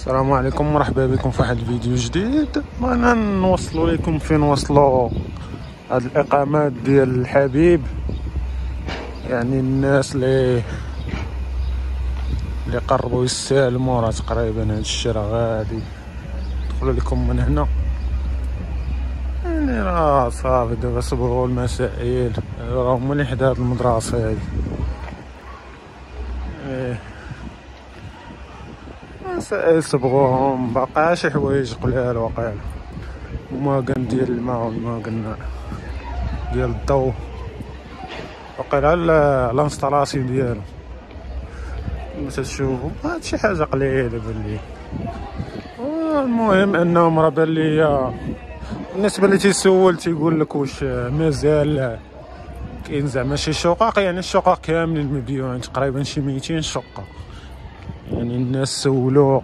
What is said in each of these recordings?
السلام عليكم. مرحبا بكم في واحد الفيديو جديد. بغينا نوصلوا لكم فين وصلوا هاد الإقامات ديال الحبيب. يعني الناس اللي اللي قربوا يستلموا راه تقريبا هاد الشيء راه غادي. ندخلوا لكم من هنا. يعني راه صافي دابا صبروا المسائل. راه هما اللي حدا هاد المدرسة هادي. مسائل صبغوهم باقا شي حوايج قلال واقيلا وماكن ديال الماء والماكن ديال الضو وقيلا l'installation ديالو. كما تشوفوا هادشي حاجة قليلة بان لي المهم أنهم راه بان لي بالنسبة اللي تيسول تيقول لك واش مازال كاين زعما شي شقق يعني الشقق كاملين مبيوعين تقريبا شي 200 شقة. يعني الناس سولو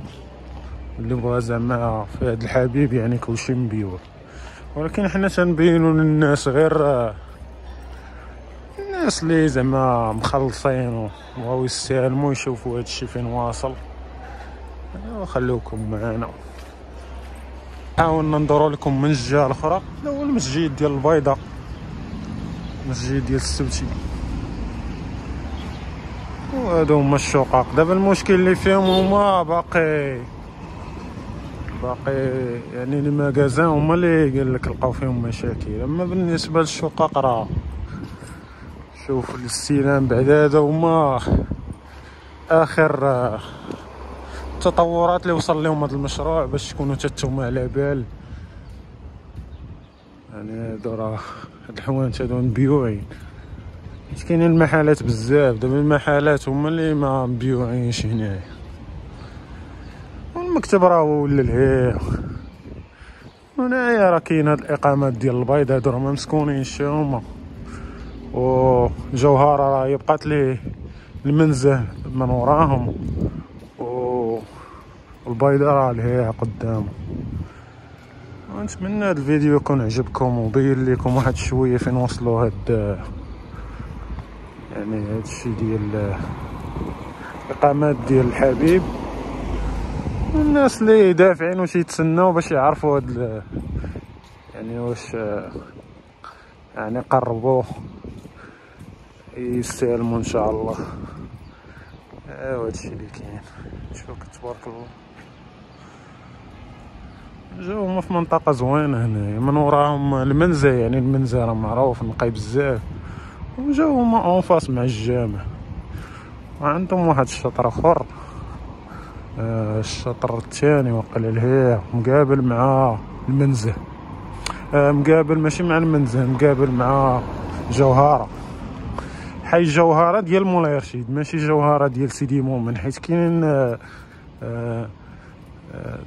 اللي بغا زعما في هاد الحبيب يعني كلشي مبيوع. ولكن حنا تنبينو للناس غير الناس اللي زعما مخلصين وبغاو يستلمو يشوفوا هادشي فين واصل. خلوكم معنا. حاولنا ندورو لكم من الجهة الأخرى. هو المسجد ديال البيضاء المسجد ديال السبتي. وهادو هما الشقق دابا المشكل اللي فيهم هما باقي باقي يعني لي ماغازان هما اللي قال لك لقاو فيهم مشاكل. أما بالنسبة للشقق راه شوف الاستلام بعد هذا هما آخر التطورات اللي وصل لهم هذا المشروع باش تكونوا تتوما على بال. يعني هادو راه هاد الحوانت هادو مبيوعين حيت كاينين المحلات بزاف. دابا المحلات هما اللي ما مبيوعينش هنايا. والمكتب راه ولا لهيه هنايا راه كاين هاد الإقامات ديال البيض هادو راه ما مسكونينش هما. وجوهرة راه يبقات ليه المنزه من وراهم. و البيضة راه لهيه قدام. نتمنى هاد الفيديو يكون عجبكم وبين لكم واحد شوية فين وصلوا هاد يعني هادشي ديال الإقامات ديال الحبيب. الناس اللي دافعين واش يتسناو باش يعرفوا هاد يعني واش يعني قربوا يستلموا إن شاء الله. ايوا هادشي اللي كاين. شوف تبارك الله. جاو هما في منطقة زوينة هنايا. من وراهم المنزة يعني المنزة راه معروف نقي بزاف. وجاو هما اون فاس مع الجامع. وعندهم واحد الشطر آخر. آه الشطر الثاني وقال لهيه مقابل مع المنزه. آه مقابل ماشي مع المنزه مقابل مع جوهرة. حي جوهرة ديال مولاي رشيد ماشي جوهرة ديال سيدي مؤمن حيت كاين آه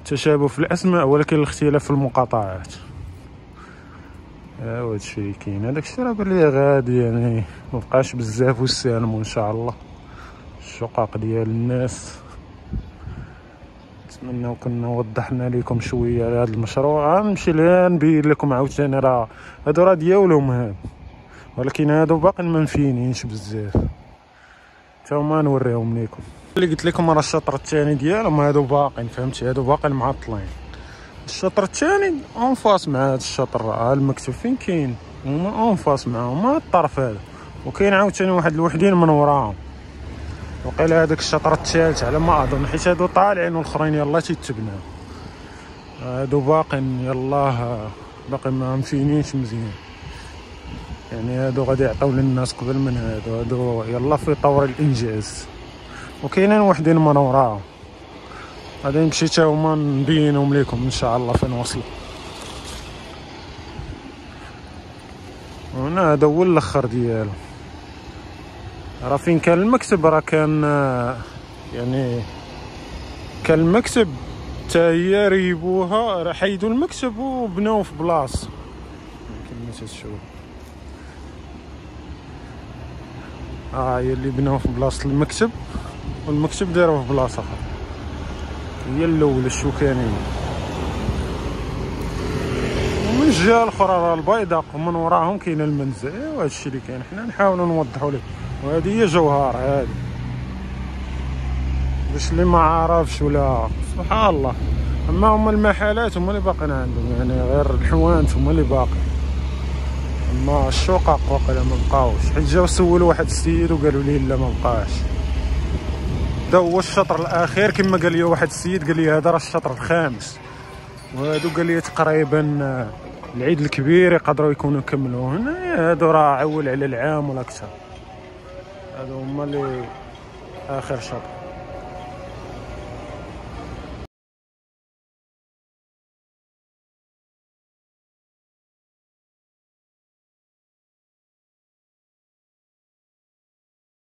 تشابه في الأسماء ولكن الاختلاف في المقاطعات. ها هو هادشي اللي كاين هذاك الشيء راه بلي غادي يعني مبقاش بزاف ويستلموا إن شاء الله. الشقق ديال الناس. نتمنى كنا وضحنا لكم شوية على هذا المشروع نمشي لها نبين لكم عاوتاني راه هادو راه ديالهم. هاد ولكن هادو باقي ما مفينينش بزاف. تا هما نوريهم لكم اللي قلت لكم راه الشطر الثاني ديالهم هادو باقيين فهمتي؟ هادو باقيين معطلين الشطر الثاني en face مع هذا الشطر ها المكتب فين كاين؟ هما en face معاهم هاد الطرف هذا. وكاين عاوتاني واحد الوحدين من وراهم. وقيل هذاك الشطر الثالث على ما أظن حيت هادو طالعين والآخرين يلاه تيتبناو. هادو باقين يلاه باقي ما مفينينش مزيان. يعني هادو غادي يعطيو للناس قبل من هادو هادو يلا في طور الإنجاز. وكاينين وحدين من وراهم. غادي نمشي حتى هما نبينهم لكم إن شاء الله فين وصلوا. هنا هذا هو الأخر ديالو راه فين كان المكتب؟ راه كان يعني كان المكتب حتى هي ريبوها راه حيدوا المكتب وبناو في بلاصه كما تشوف. آه هي اللي بناو في بلاصه المكتب والمكتب داروه في بلاصه أخرى هي الاولى الشوكانيه ومن الجهة الأخرى راه البيضاء ومن وراهم كاين المنزل ايوا هادشي اللي كاين. حنا نحاولوا نوضحوا لكم وهذه هي جوهر هذه. باش اللي ما عارفش ولا سبحان الله. أما هما المحلات هما اللي باقيين عندهم يعني غير الحوانت هما اللي باقي أما الشقق واقيلا ما بقاوش. حيت جاو سولوا واحد السيد وقالوا لي لا ما بقاش. هذا هو الشطر الأخير. كما قال لي واحد السيد قال لي هذا راه الشطر الخامس. وهادو قال لي تقريبا آه، العيد الكبير يقدروا يكونوا كملوا هنا هادو راه عول على العام ولا أكثر هادو هما اللي آخر شطر.